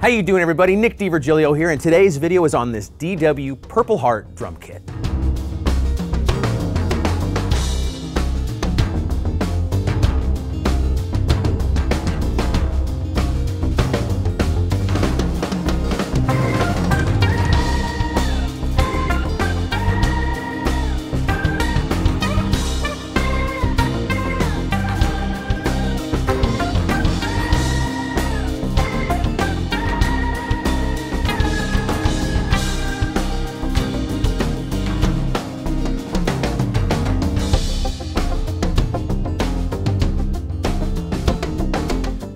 How you doing everybody? Nick D'Virgilio here and today's video is on this DW Purple Heart drum kit.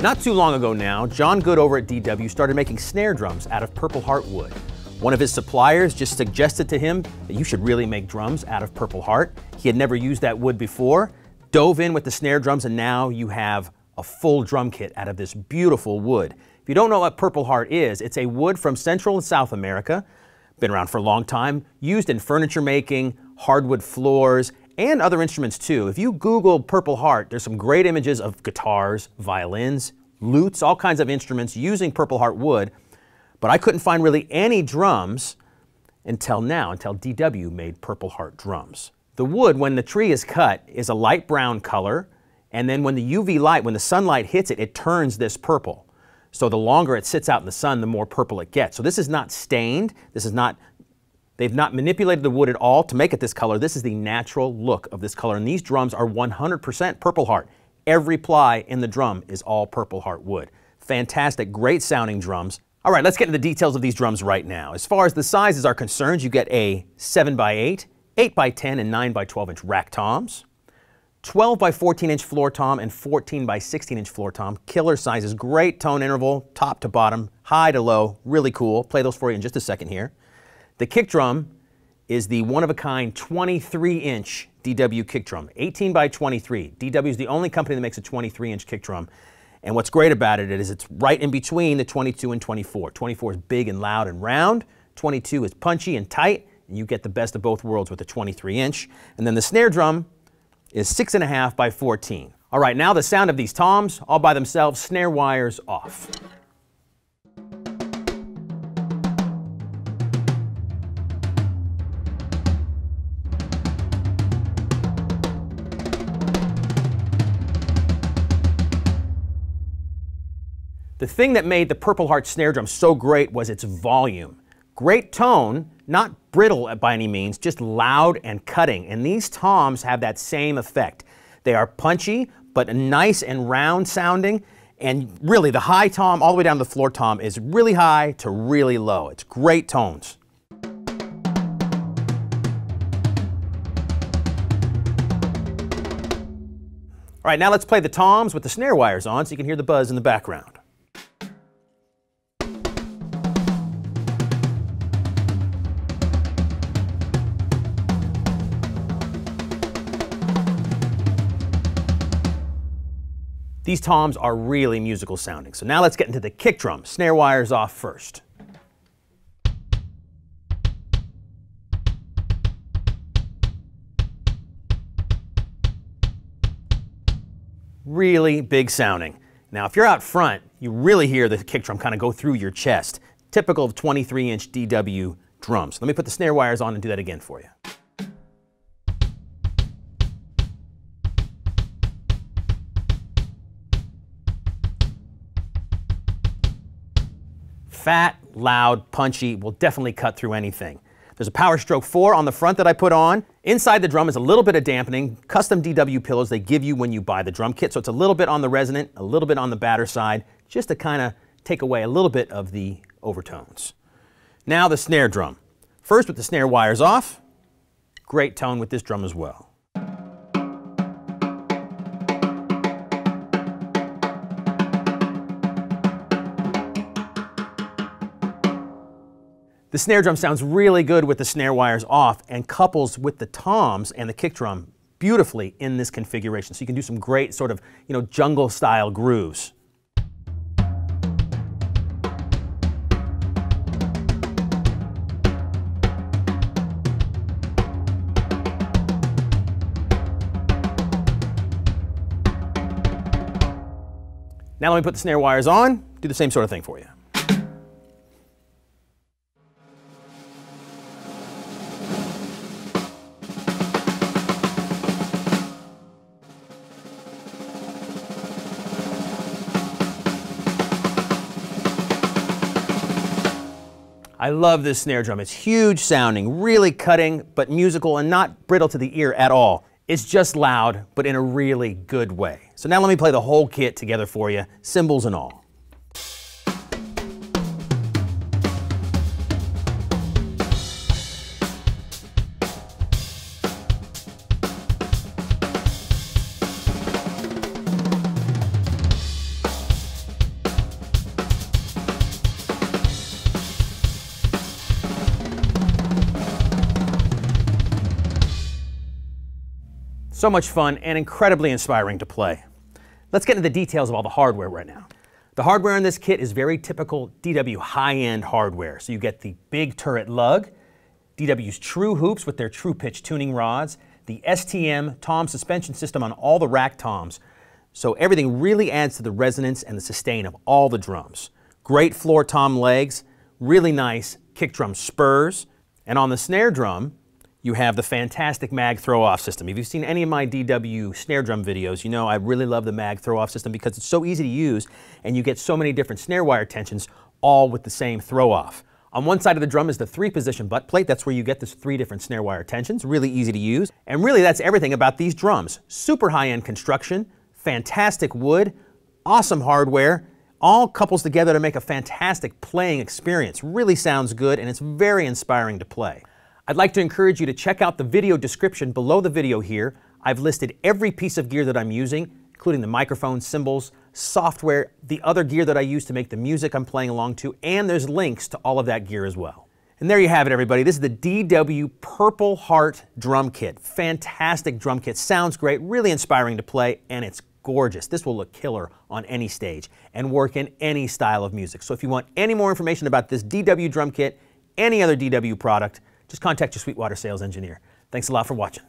Not too long ago now, John Good over at DW started making snare drums out of Purple Heart wood. One of his suppliers just suggested to him that you should really make drums out of Purple Heart. He had never used that wood before, dove in with the snare drums, and now you have a full drum kit out of this beautiful wood. If you don't know what Purple Heart is, it's a wood from Central and South America, been around for a long time, used in furniture making, hardwood floors, and other instruments too. If you Google Purple Heart, there's some great images of guitars, violins, lutes, all kinds of instruments using Purple Heart wood, but I couldn't find really any drums until now, until DW made Purple Heart drums. The wood, when the tree is cut, is a light brown color, and then when the UV light, when the sunlight hits it, it turns this purple. So the longer it sits out in the sun, the more purple it gets. So this is not stained, this is not They've not manipulated the wood at all to make it this color. This is the natural look of this color. And these drums are 100% Purple Heart. Every ply in the drum is all Purple Heart wood. Fantastic, great sounding drums. All right, let's get into the details of these drums right now. As far as the sizes are concerned, you get a 7x8, 8x10, and 9x12 inch rack toms, 12 by 14 inch floor tom, and 14 by 16 inch floor tom. Killer sizes, great tone interval, top to bottom, high to low, really cool. Play those for you in just a second here. The kick drum is the one-of-a-kind 23-inch DW kick drum, 18 by 23. DW is the only company that makes a 23-inch kick drum. And what's great about it is it's right in between the 22 and 24. 24 is big and loud and round. 22 is punchy and tight, and you get the best of both worlds with the 23 inch. And then the snare drum is six and a half by 14. All right, now the sound of these toms all by themselves, snare wires off. The thing that made the Purple Heart snare drum so great was its volume. Great tone, not brittle by any means, just loud and cutting. And these toms have that same effect. They are punchy, but nice and round sounding. And really, the high tom all the way down to the floor tom is really high to really low. It's great tones. All right, now let's play the toms with the snare wires on so you can hear the buzz in the background. These toms are really musical sounding. So now let's get into the kick drum. Snare wires off first. Really big sounding. Now if you're out front, you really hear the kick drum kind of go through your chest. Typical of 23 inch DW drums. Let me put the snare wires on and do that again for you. Fat, loud, punchy, will definitely cut through anything. There's a Power Stroke 4 on the front that I put on. Inside the drum is a little bit of dampening, custom DW pillows they give you when you buy the drum kit. So it's a little bit on the resonant, a little bit on the batter side, just to kind of take away a little bit of the overtones. Now the snare drum. First with the snare wires off, great tone with this drum as well. The snare drum sounds really good with the snare wires off and couples with the toms and the kick drum beautifully in this configuration. So you can do some great sort of, you know, jungle style grooves. Now let me put the snare wires on, do the same sort of thing for you. I love this snare drum. It's huge sounding, really cutting, but musical and not brittle to the ear at all. It's just loud, but in a really good way. So now let me play the whole kit together for you, cymbals and all. So much fun and incredibly inspiring to play. Let's get into the details of all the hardware right now. The hardware in this kit is very typical DW high-end hardware. So you get the big turret lug, DW's true hoops with their true pitch tuning rods, the STM tom suspension system on all the rack toms. So everything really adds to the resonance and the sustain of all the drums. Great floor tom legs, really nice kick drum spurs, and on the snare drum, you have the fantastic mag throw-off system. If you've seen any of my DW snare drum videos, you know I really love the mag throw-off system because it's so easy to use and you get so many different snare wire tensions all with the same throw-off. On one side of the drum is the three position butt plate. That's where you get this three different snare wire tensions. Really easy to use. And really that's everything about these drums. Super high-end construction, fantastic wood, awesome hardware, all couples together to make a fantastic playing experience. Really sounds good and it's very inspiring to play. I'd like to encourage you to check out the video description below the video here. I've listed every piece of gear that I'm using, including the microphone, cymbals, software, the other gear that I use to make the music I'm playing along to, and there's links to all of that gear as well. And there you have it, everybody. This is the DW Purple Heart drum kit. Fantastic drum kit. Sounds great, really inspiring to play, and it's gorgeous. This will look killer on any stage and work in any style of music. So if you want any more information about this DW drum kit, any other DW product, just contact your Sweetwater sales engineer. Thanks a lot for watching.